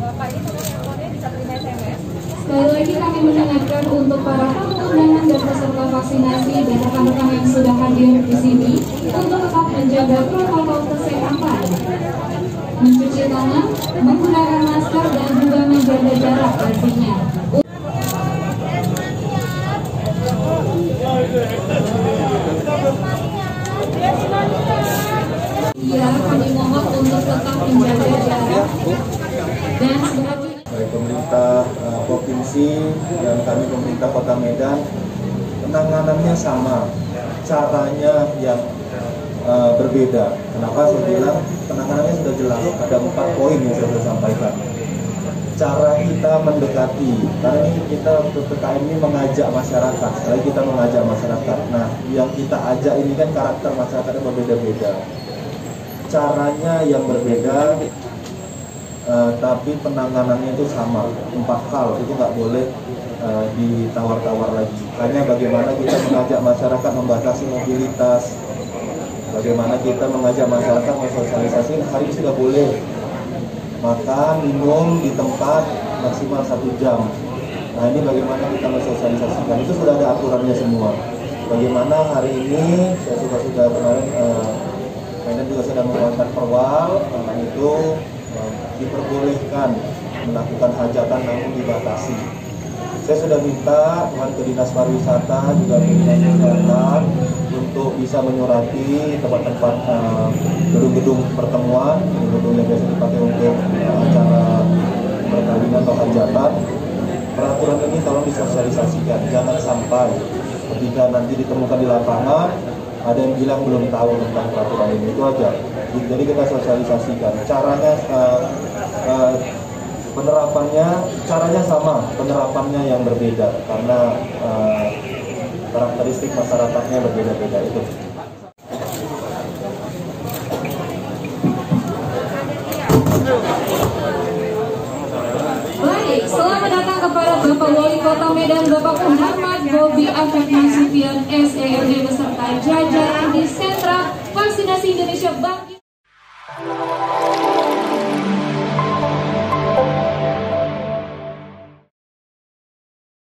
Bapak. Sekali lagi kami mengingatkan untuk para tamu undangan dan peserta vaksinasi dan rekan-rekan yang sudah hadir di sini untuk tetap menjaga protokol kesehatan. Mencuci tangan, menggunakan masker dan juga menjaga jarak pastinya. Baik pemerintah eh, provinsi dan kami pemerintah kota Medan penanganannya sama. Caranya yang eh, berbeda. Kenapa saya bilang penanganannya sudah jelas? Ada empat poin yang saya sudah sampaikan. Cara kita mendekati. Karena ini kita untuk PKM ini mengajak masyarakat. Sekali kita mengajak masyarakat. Nah yang kita ajak ini kan karakter masyarakatnya berbeda-beda caranya yang berbeda Eh, tapi penanganannya itu sama empat hal. Itu nggak boleh eh, ditawar-tawar lagi. Hanya bagaimana kita mengajak masyarakat membatasi mobilitas bagaimana kita mengajak masyarakat mensosialisasi hari ini sudah boleh. Makan minum di tempat maksimal satu jam. Nah ini bagaimana kita mensosialisasikan? Itu sudah ada aturannya semua. Bagaimana hari ini saya sudah sudah kemarin Medan juga sudah mengeluarkan perwal tentang itu eh, diperbolehkan melakukan hajatan namun dibatasi. Saya sudah minta dengan ke dinas pariwisata juga ke dinas kesehatan untuk bisa menyurati tempat-tempat eh, gedung-gedung pertemuan, gedung-gedung yang biasa dipakai untuk eh, acara perkawinan atau hajatan. Peraturan ini tolong disosialisasikan, jangan sampai ketika nanti ditemukan di lapangan ada yang bilang belum tahu tentang peraturan ini. Itu aja. Jadi kita sosialisasikan. Caranya eh, eh, penerapannya caranya sama. Penerapannya yang berbeda. Karena eh, karakteristik masyarakatnya berbeda-beda itu. Baik, selamat datang kepada Bapak Wali Kota Medan, Bapak Muhammad Bobi Afif Nasution, SERD beserta jajaran di Sentra Vaksinasi Indonesia Bank.